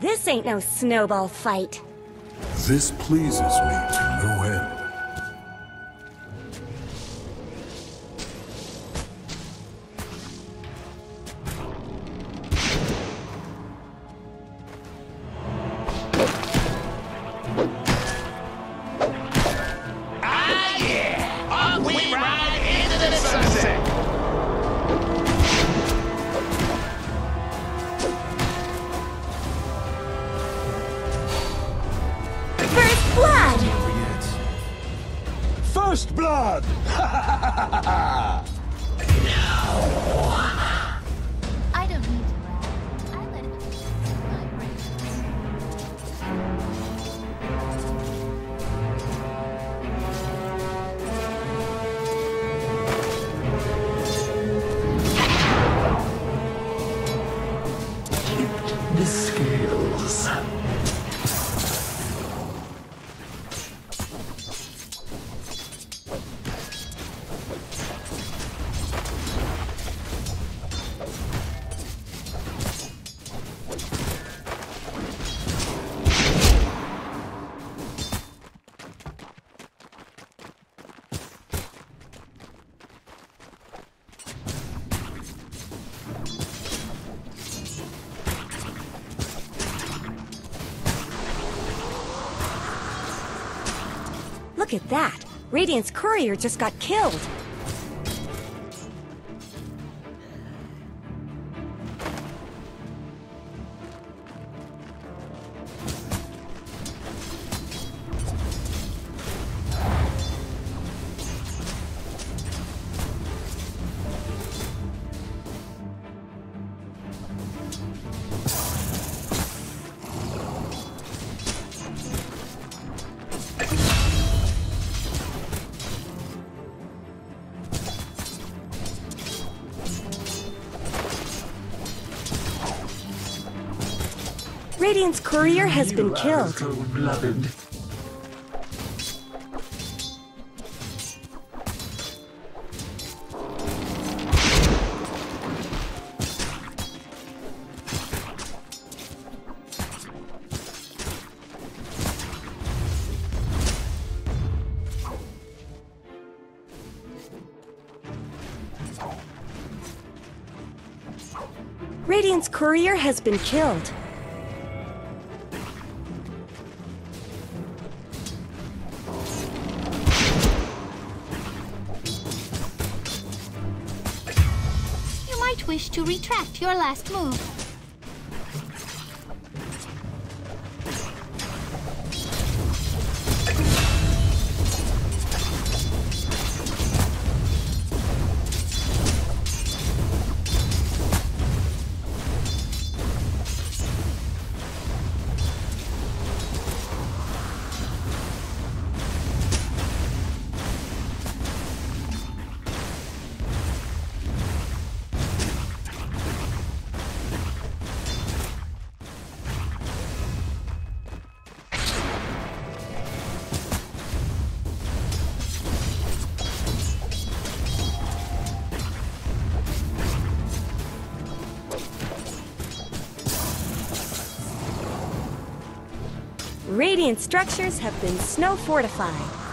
This ain't no snowball fight. This pleases me to no end. Look at that! Radiant's courier just got killed! Courier has been killed. Cold-blooded. Radiant's courier has been killed. Your last move. Radiant structures have been snow fortified.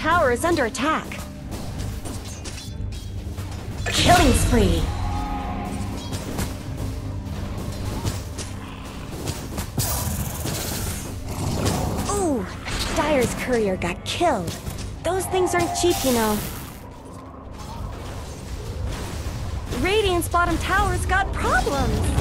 Tower is under attack. Killing spree. Ooh, Dire's courier got killed. Those things aren't cheap, you know. Radiant's bottom tower's got problems.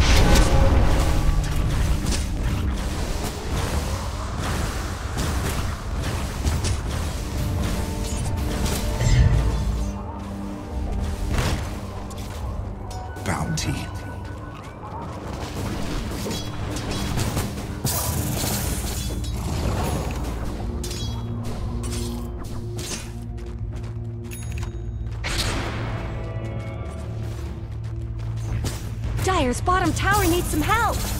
Tower needs some help.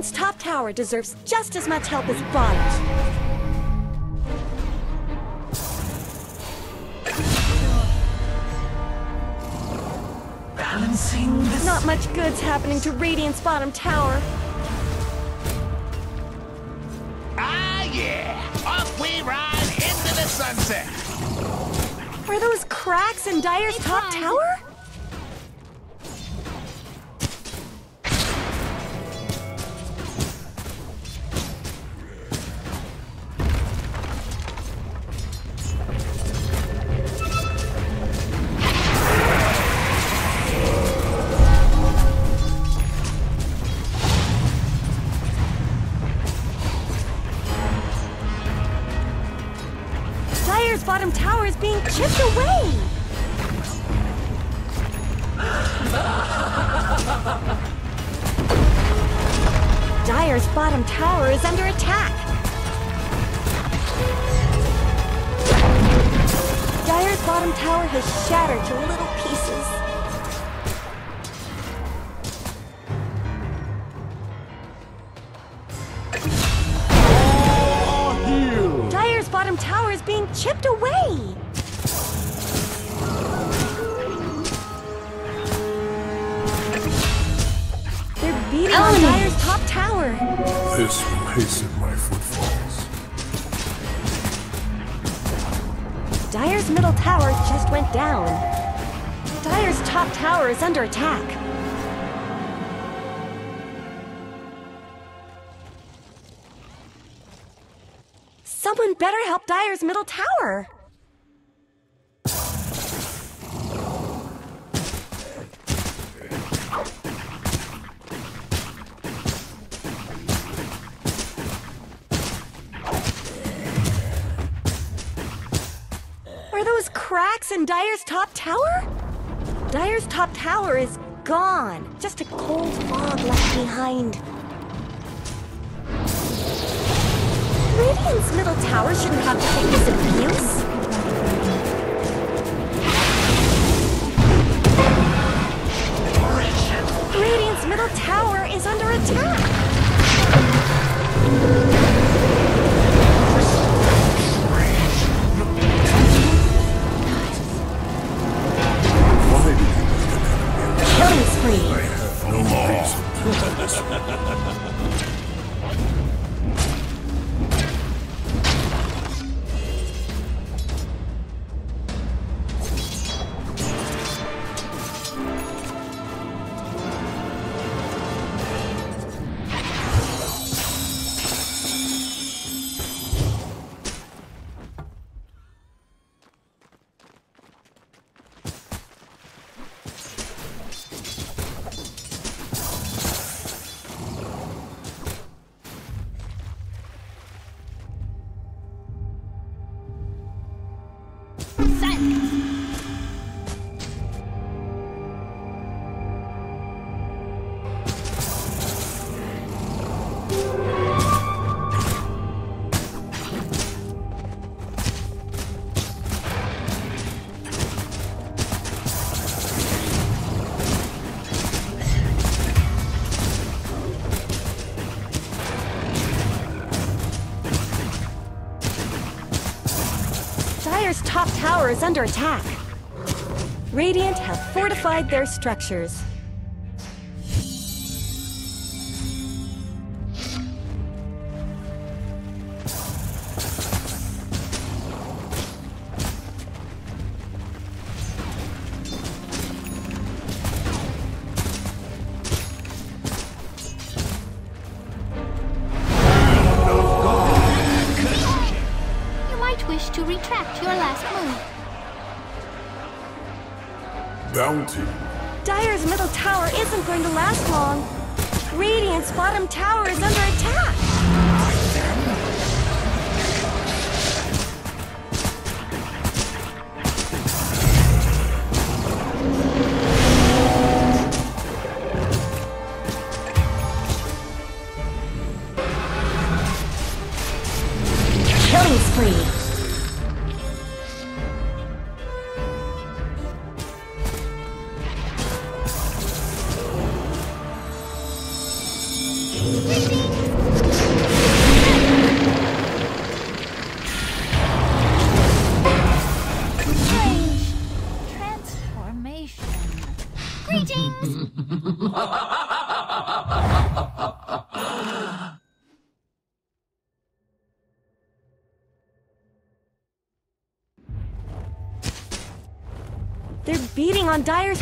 Radiant's top tower deserves just as much help as bottom. Balancing the Not much good's happening to Radiant's bottom tower. Ah, yeah. Off we ride into the sunset. Are those cracks in Dire's They top tried. tower? Dire's middle tower just went down. Dire's top tower is under attack. Someone better help Dire's middle tower. Are those cracks in Dire's top tower? Dire's top tower is gone. Just a cold fog left behind. Radiant's middle tower shouldn't have to take this abuse. Radiant's middle tower is under attack. Killing spree. I have no reason under attack. Radiant have fortified their structures. They're beating on Dire's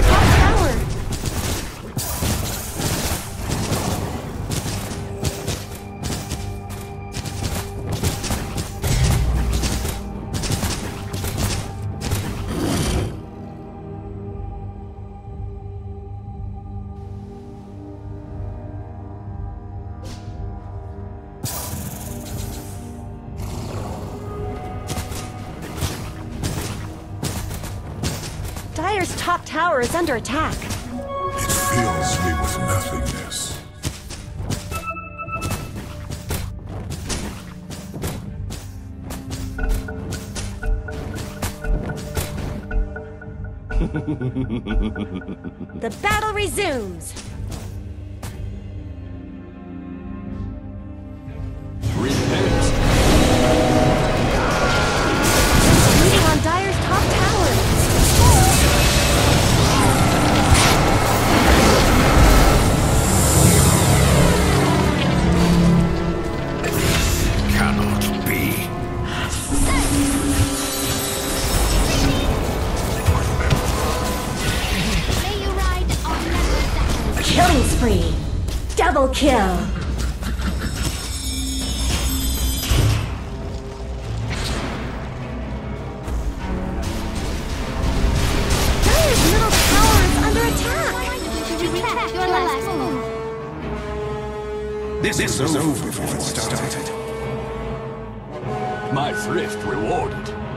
under attack. It fills me with nothingness. the battle resumes! This, this the over before it started. My thrift rewarded.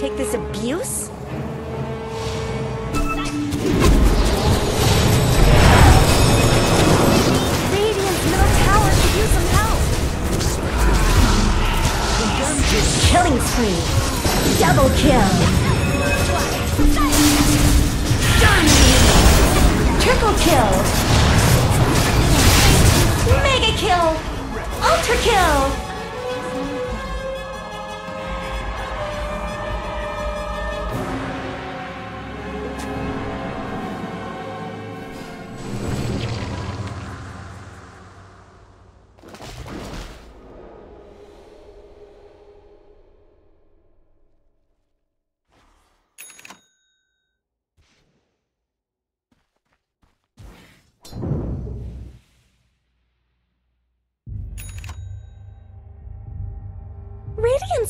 Take this abuse.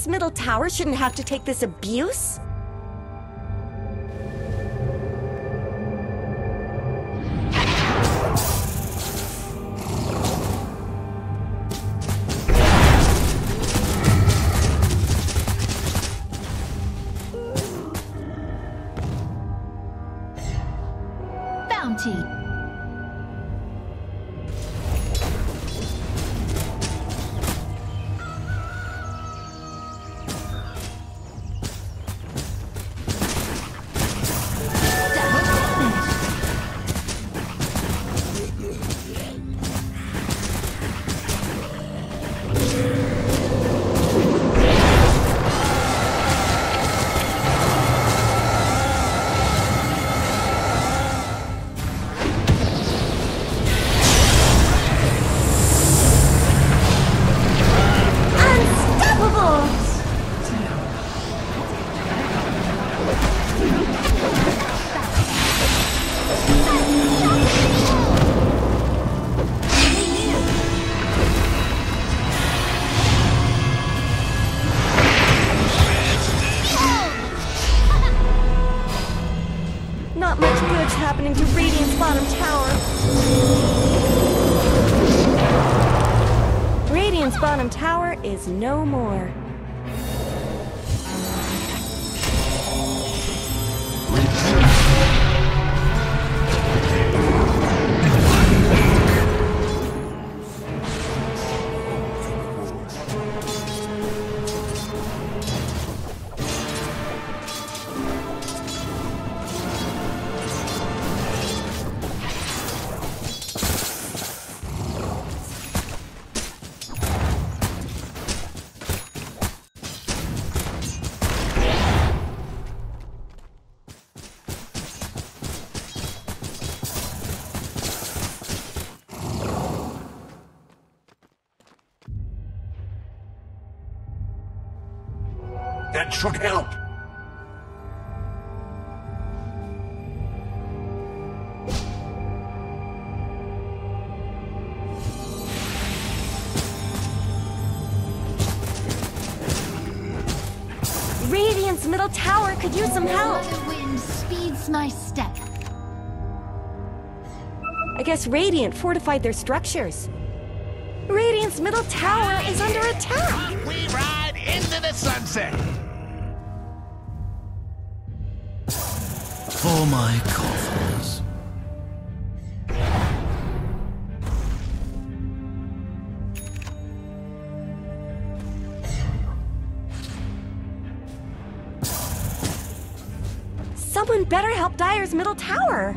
Middle tower shouldn't have to take this abuse. Is no more. Should help. Radiant's middle tower could use some help. The wind speeds my step. I guess Radiant fortified their structures. Radiant's middle tower is under attack. We ride into the sunset. For my coffers. Someone better help Dire's middle tower.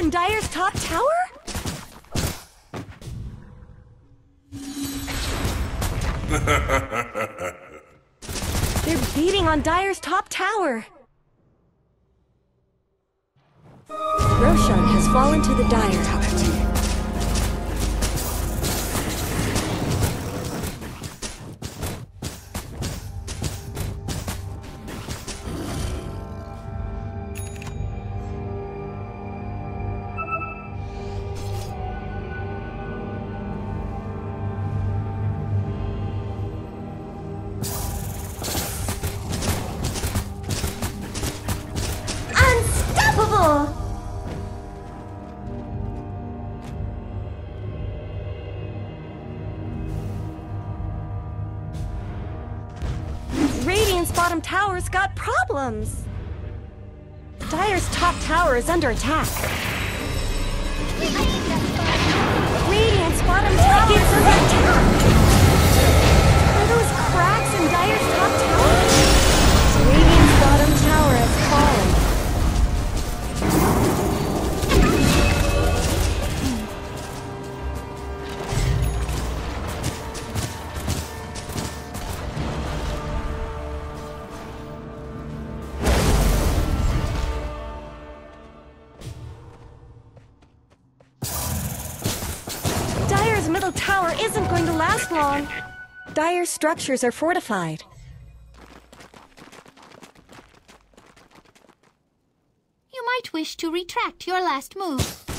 In Dire's top tower? They're beating on Dire's top tower. Roshan has fallen to the Dire is under attack. Structures are fortified. You might wish to retract your last move.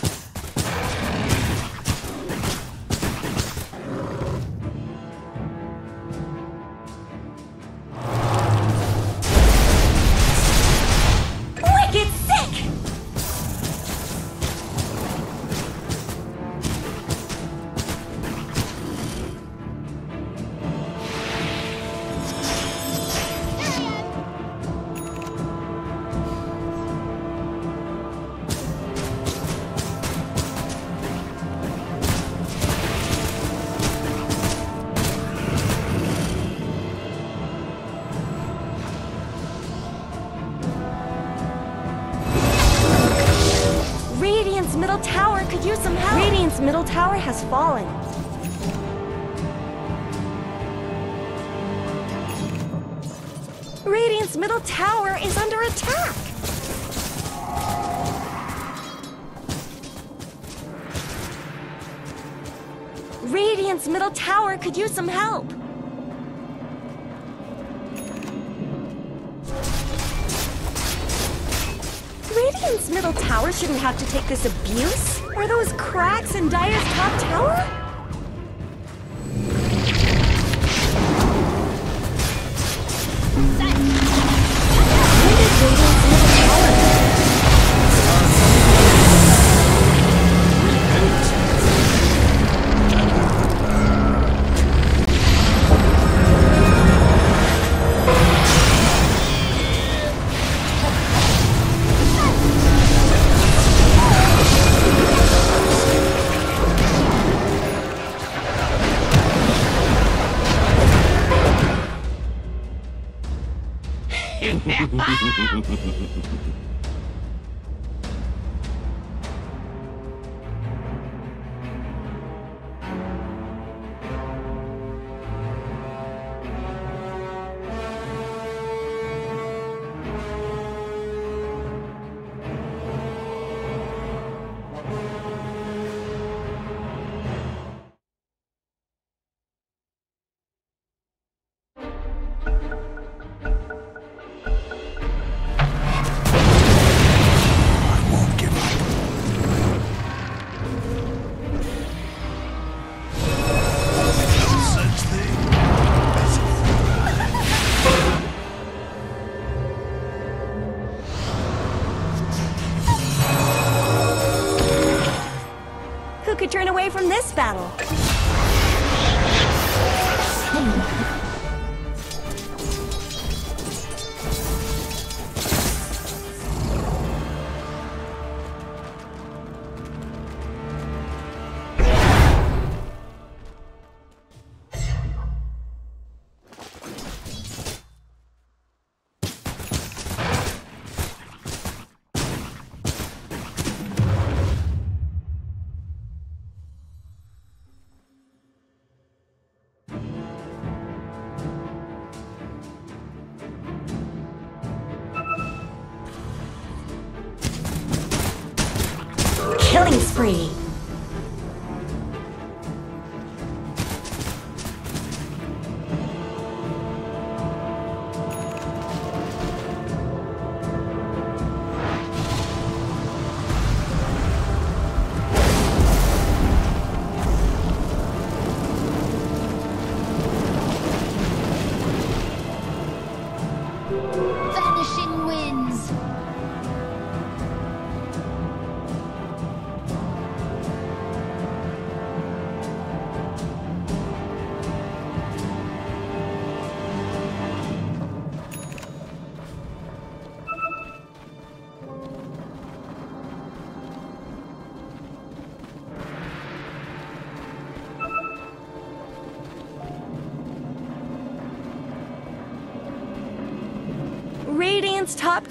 Tower has fallen. Radiant's middle tower is under attack. Radiant's middle tower could use some help. Radiant's middle tower shouldn't have to take this abuse. Are those cracks in Dire's top tower? ハハハハ。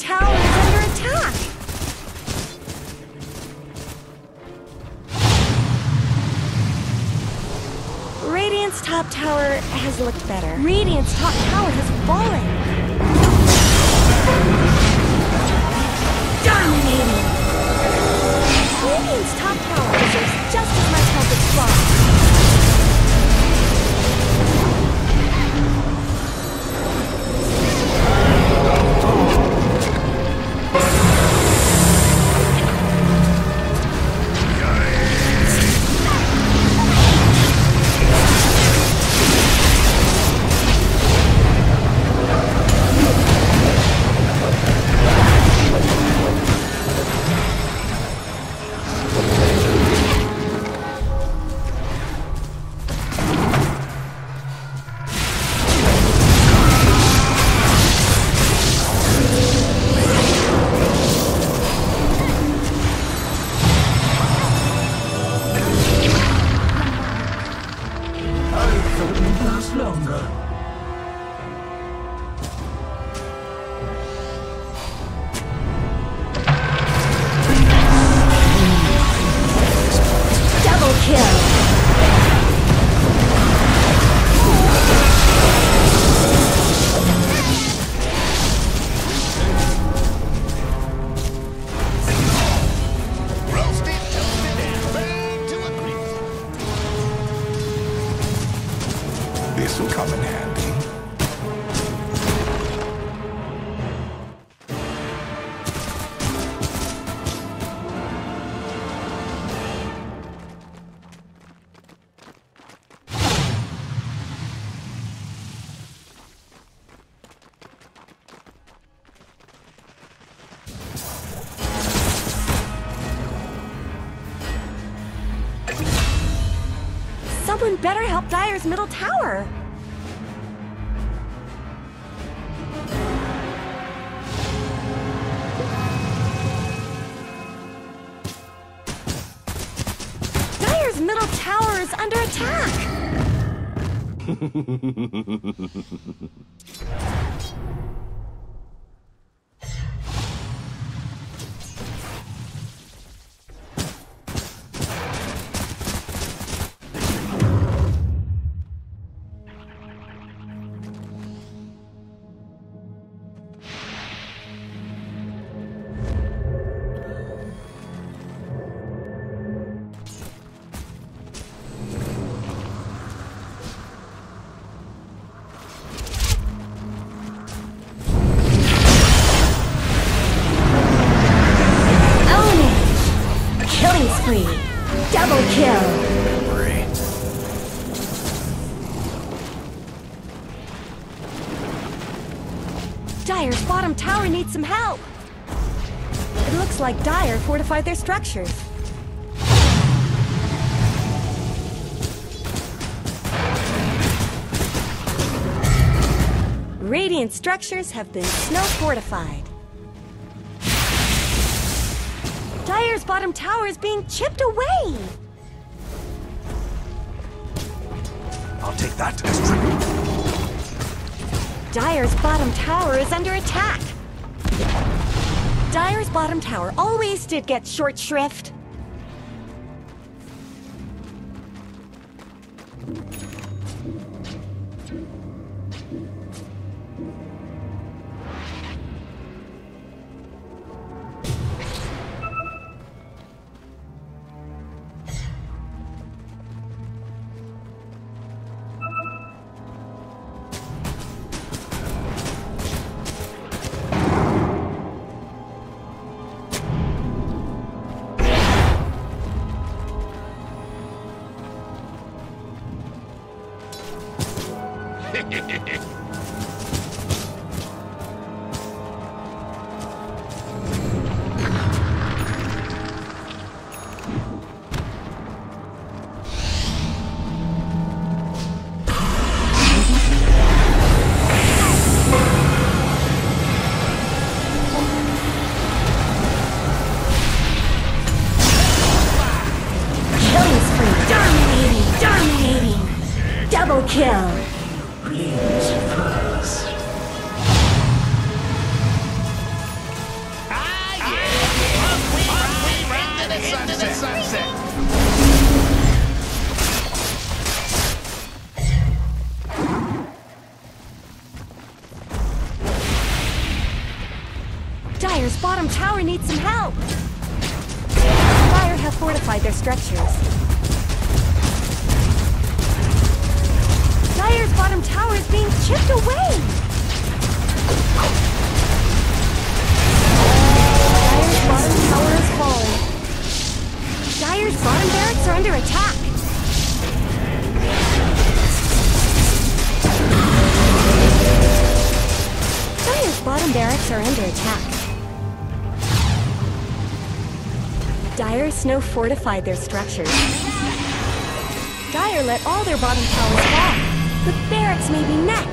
tower is under attack! Radiant's top tower has looked better. Radiant's top tower has fallen! Middle Town. like Dire fortified their structures. Radiant structures have been snow fortified. Dire's bottom tower is being chipped away! I'll take that as tribute. Dire's bottom tower is under attack. Dire's bottom tower always did get short shrift. Fortified their structures. Dire let all their bottom towers fall. The barracks may be next.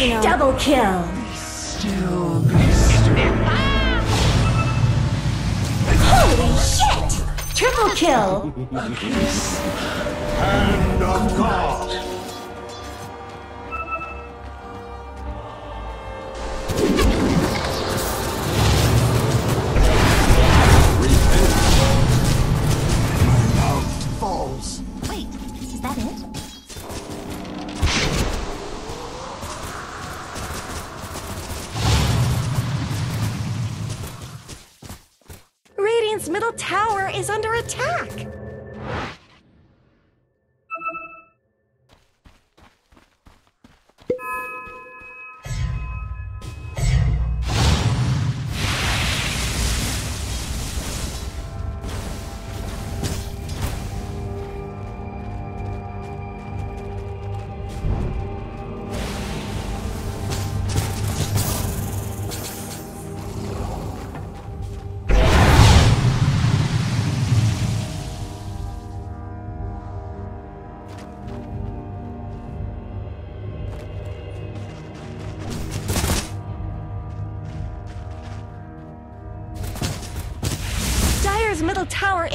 You know. Double kill! Holy shit! Triple kill! Hand of God.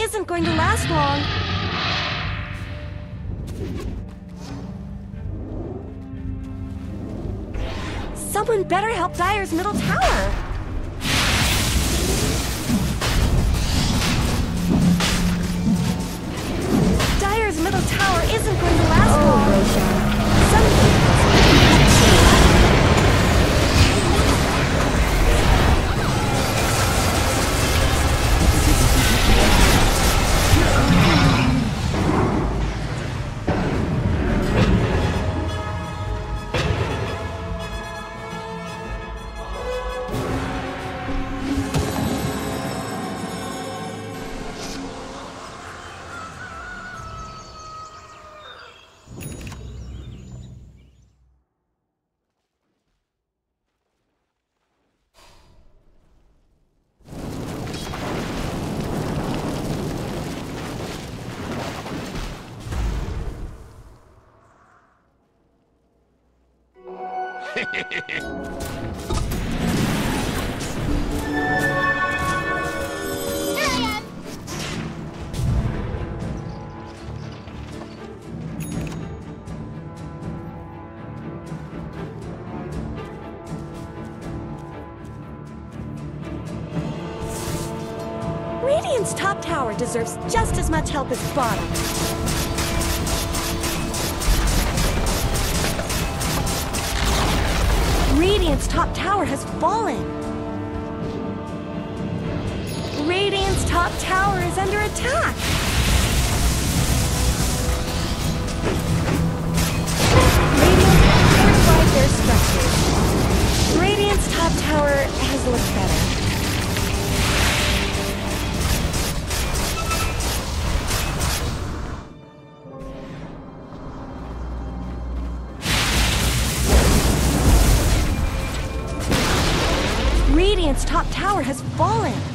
Isn't going to last long. Someone better help Dire's middle tower. Help as bottom. Radiant's top tower has fallen. Radiant's top tower is under attack. Radiant fortified their structures. Radiant's top tower has looked better. Has fallen.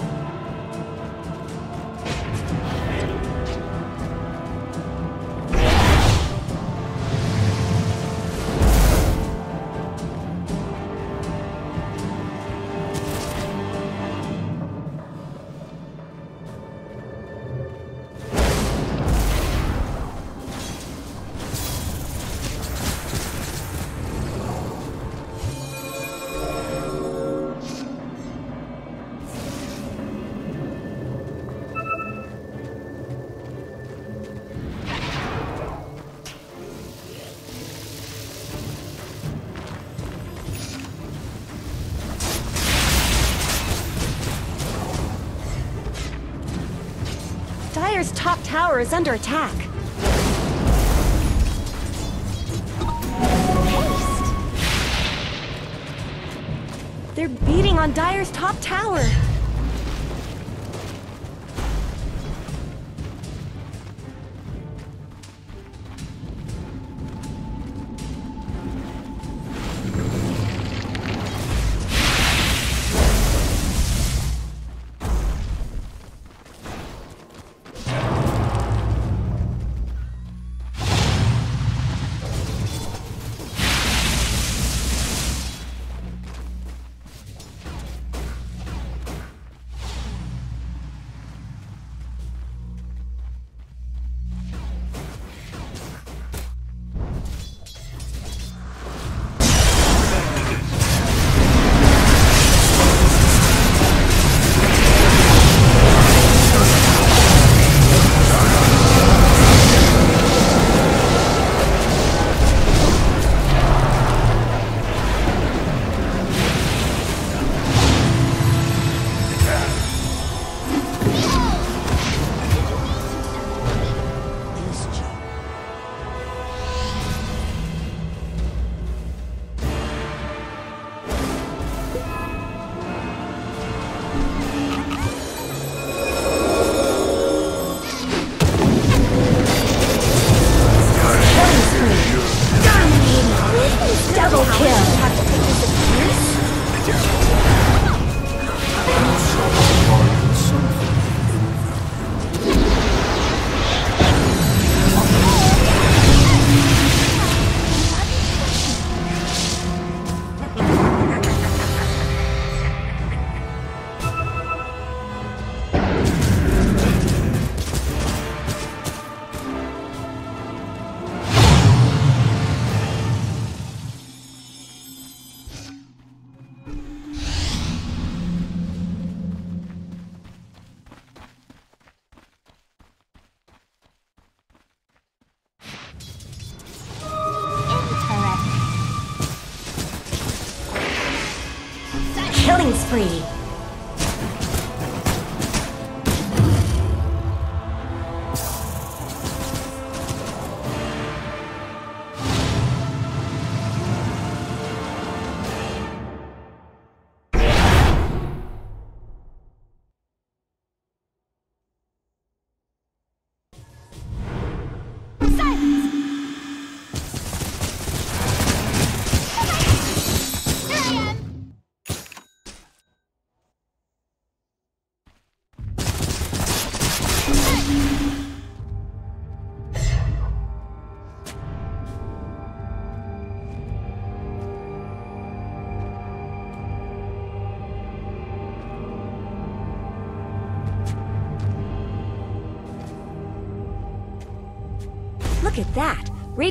tower is under attack. Haste! They're beating on Dire's top tower.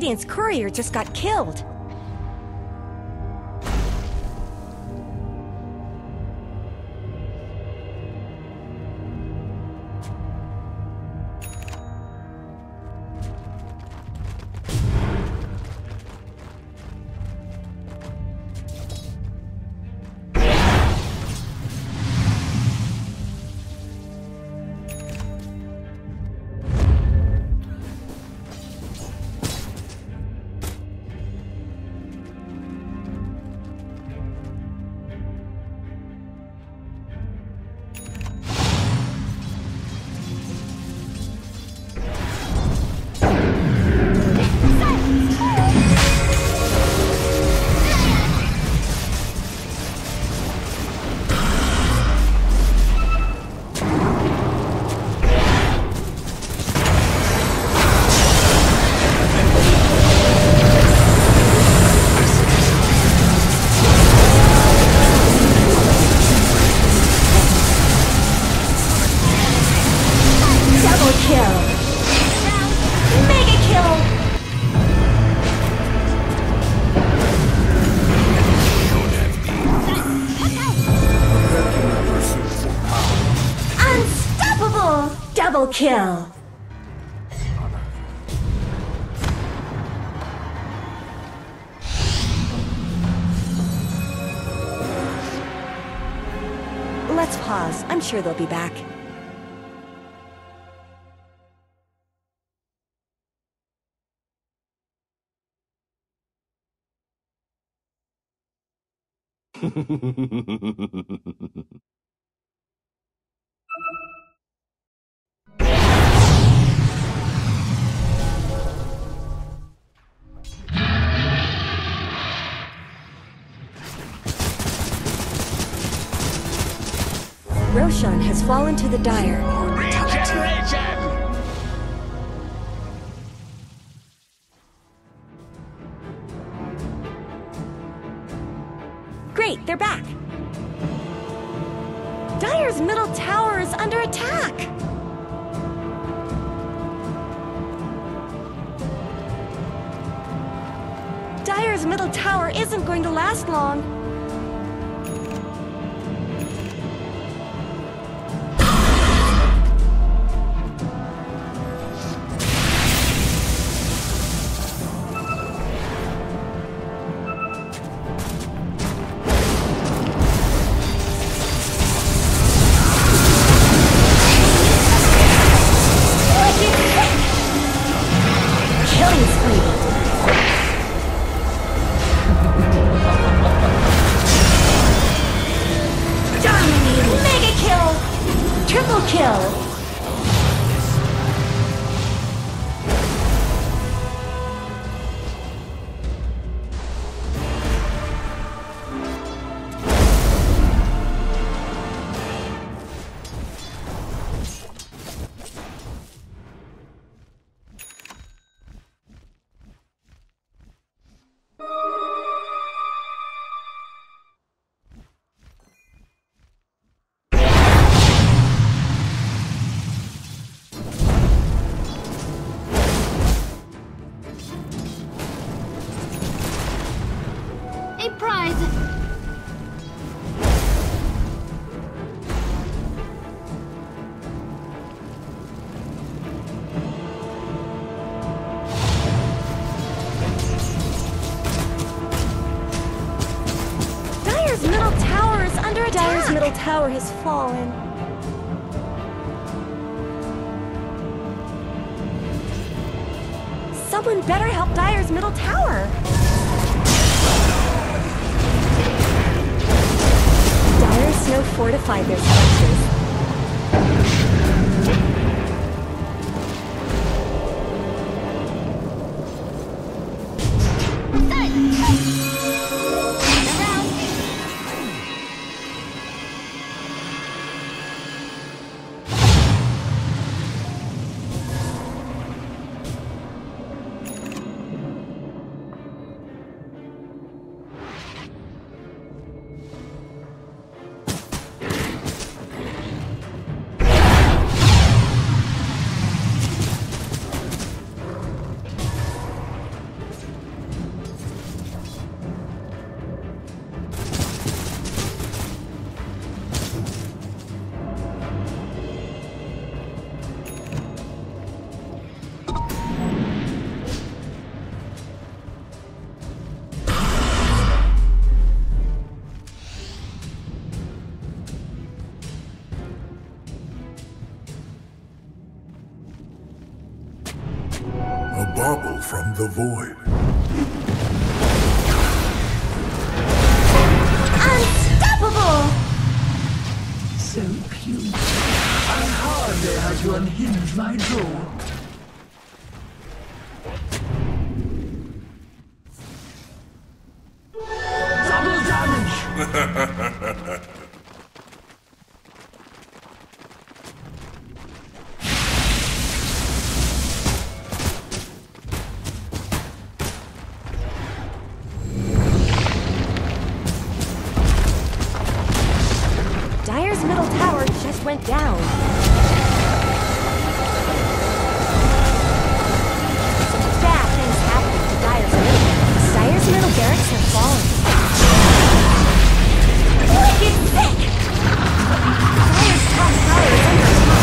Radiant's courier just got killed! sure they'll be back. Roshan has fallen to the dire. Great, they're back. Dire's middle tower is under attack. Dire's middle tower isn't going to last long. Tower has fallen. Someone better help Dire's middle tower. Dire Snow fortified their structures. Tower just went down. Bad things happening to Dire's middle. Dire's middle barracks have fallen. Wicked sick! Dire's top tower is under attack.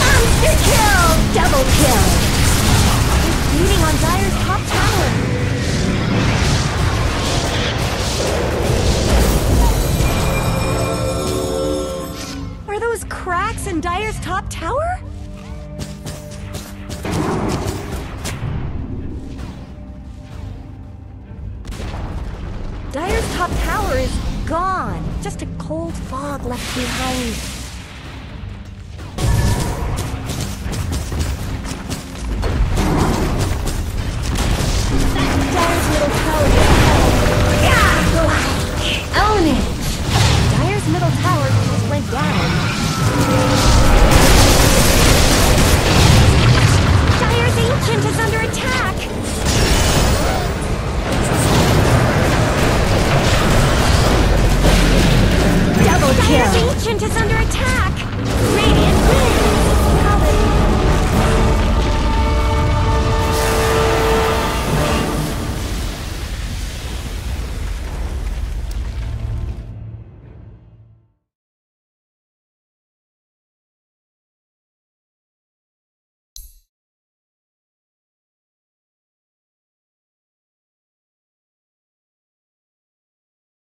Monster kill! Double kill! He's beating on Dire's from Dire's top tower? Dire's top tower is gone. Just a cold fog left behind. Tower. Yeah! Middle tower just went down.